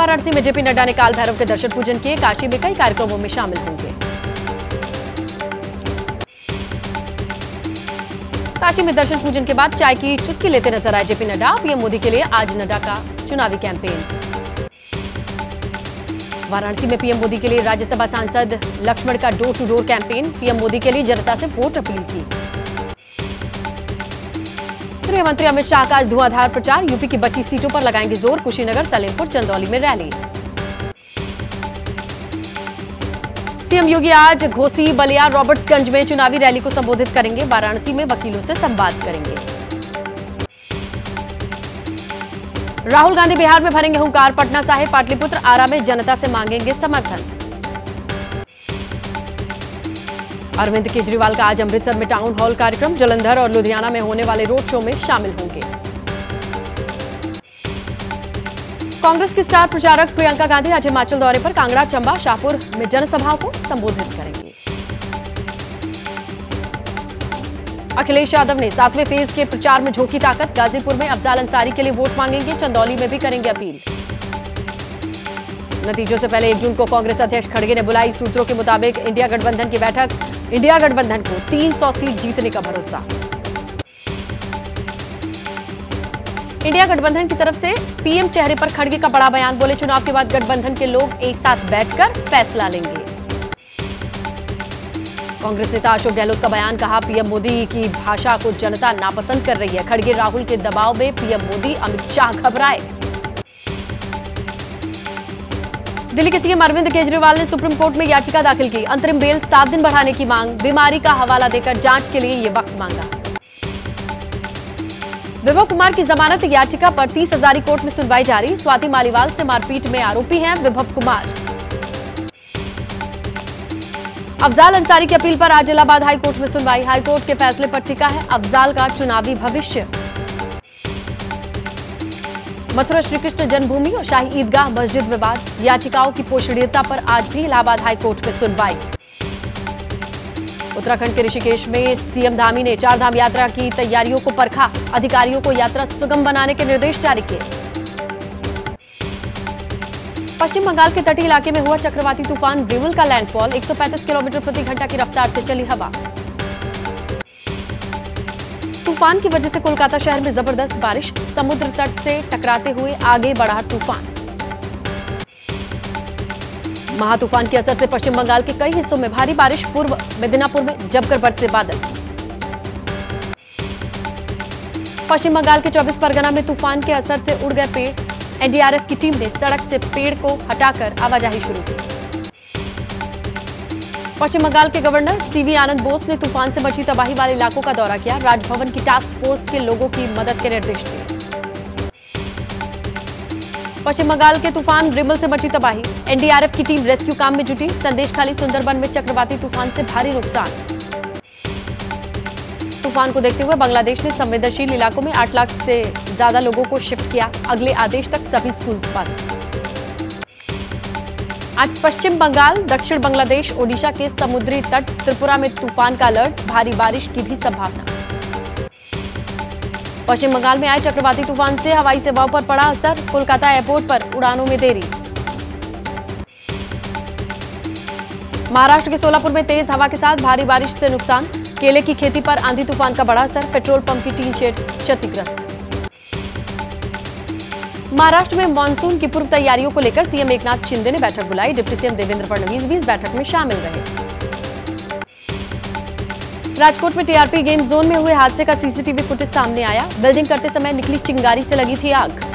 वाराणसी में जेपी नड्डा ने काल भैरव के दर्शन पूजन किए। काशी में कई कार्यक्रमों में शामिल होंगे। काशी में दर्शन पूजन के बाद चाय की चुस्की लेते नज़र आए जेपी नड्डा। पीएम मोदी के लिए आज नड्डा का चुनावी कैंपेन। वाराणसी में पीएम मोदी के लिए राज्यसभा सांसद लक्ष्मण का door to door campaign. PM Modi के लिए जनता से वोट अपील की। गृह मंत्री अमित शाह का आज धुआंधार प्रचार। यूपी की बची सीटों पर लगाएँगे ज़ोर, कुशीनगर, सलेमपुर, चंदौली में रैली। सीएम योगी आज घोसी, बलिया, रॉबर्ट्सगंज में चुनावी रैली को संबोधित करेंगे। वाराणसी में वकीलों से संवाद करेंगे। राहुल गांधी बिहार में भरेंगे हुंकार। पटना साहिब पाटलिपुत्र आरा में जनता से मांगेंगे समर्थन। अरविंद केजरीवाल का आज अमृतसर में टाउन हॉल कार्यक्रम, जलंधर और लुधियाना में होने वाले रोड शो में शामिल होंगे। कांग्रेस की स्टार प्रचारक प्रियंका गांधी आज हिमाचल दौरे पर कांगड़ा, चंबा, शाहपुर में जनसभाओं को संबोधित करेंगे। अखिलेश यादव ने सातवें फ़ेज़ के प्रचार में झोंकी ताकत, गाजीपुर में अफजाल अंसारी के लिए वोट मांगेंगे, चंदौली में भी करेंगे अपील। नतीजों से पहले एक जून को कांग्रेस अध्यक्ष खड़गे ने बुलाई। सूत्रों के मुताबिक इंडिया गठबंधन की बैठक, इंडिया गठबंधन को 300 सीट जीतने का भरोसा। इंडिया गठबंधन की तरफ़ से पीएम चेहरे पर खड़गे का बड़ा बयान, बोले चुनाव के बाद गठबंधन के लोग एक साथ बैठकर फैसला लेंगे। कांग्रेस नेता अशोक गहलोत का बयान, कहा, पीएम मोदी की भाषा को जनता नापसंद कर रही है। खड़गे राहुल के दबाव में पीएम मोदी अमित शाह घबराए। दिल्ली के सीएम अरविंद केजरीवाल ने सुप्रीम कोर्ट में याचिका दाखिल की। अंतरिम बेल सात दिन बढ़ाने की मांग। बीमारी का हवाला देकर जाँच के लिए ये वक्त मांगा। विभव कुमार की जमानत याचिका पर तीस हजारी कोर्ट में सुनवाई जारी। स्वाति मालीवाल से मारपीट में आरोपी हैं विभव कुमार। अफजाल अंसारी की अपील पर आज इलाहाबाद हाईकोर्ट में सुनवाई। हाईकोर्ट के फैसले पर टिका है अफजाल का चुनावी भविष्य। मथुरा श्रीकृष्ण जन्मभूमि और शाही ईदगाह मस्जिद विवाद। याचिकाओं की पोषणीयता पर आज भी इलाहाबाद हाईकोर्ट में सुनवाई। उत्तराखंड के ऋषिकेश में सीएम धामी ने चार धाम यात्रा की, तैयारियों को परखा। अधिकारियों को यात्रा सुगम बनाने के निर्देश जारी किए। पश्चिम बंगाल के तटीय इलाके में हुआ चक्रवाती तूफ़ान रिवल का लैंडफॉल 135 किलोमीटर प्रति घंटा की रफ्तार से चली हवा। तूफ़ान की वजह से कोलकाता शहर में ज़बरदस्त बारिश, समुद्र तट से टकराते हुए आगे बढ़ा तूफ़ान। महातूफान के असर से पश्चिम बंगाल के कई हिस्सों में भारी बारिश, पूर्व मिदनापुर में जमकर बरसे बादल। पश्चिम बंगाल के 24 परगना में तूफ़ान के असर से उड़ गए पेड़। एनडीआरएफ की टीम ने सड़क से पेड़ को हटाकर आवाजाही शुरू की। पश्चिम बंगाल के गवर्नर सीवी आनंद बोस ने तूफ़ान से मची तबाही वाले इलाकों का दौरा किया। राजभवन की टास्क फोर्स के लोगों की मदद के निर्देश दिए। पश्चिम बंगाल के तूफ़ान रिमल से मची तबाही। एनडीआरएफ की टीम रेस्क्यू काम में जुटी। संदेश खाली सुंदरबन में चक्रवाती तूफ़ान से भारी नुकसान। तूफ़ान को देखते हुए बांग्लादेश ने संवेदनशील इलाकों में आठ लाख से ज़्यादा लोगों को शिफ्ट किया। अगले आदेश तक सभी स्कूल बंद। आज पश्चिम बंगाल, दक्षिण बांग्लादेश, ओडिशा के समुद्री तट, त्रिपुरा में तूफ़ान का अलर्ट, भारी बारिश की भी संभावना। पश्चिम बंगाल में आए चक्रवाती तूफ़ान से हवाई सेवाओं पर पड़ा असर, कोलकाता एयरपोर्ट पर उड़ानों में देरी। महाराष्ट्र के सोलापुर में तेज हवा के साथ भारी बारिश से नुकसान, केले की खेती पर आंधी तूफ़ान का बड़ा असर, पेट्रोल पंप की टीन शेड क्षतिग्रस्त। महाराष्ट्र में मानसून की पूर्व तैयारियों को लेकर सीएम एकनाथ शिंदे ने बैठक बुलाई। डिप्टी सीएम देवेंद्र फडणवीस भी इस बैठक में शामिल रहे। राजकोट में टीआरपी गेम जोन में हुए हादसे का सीसीटीवी फुटेज सामने आया। बिल्डिंग करते समय निकली चिंगारी से लगी थी आग।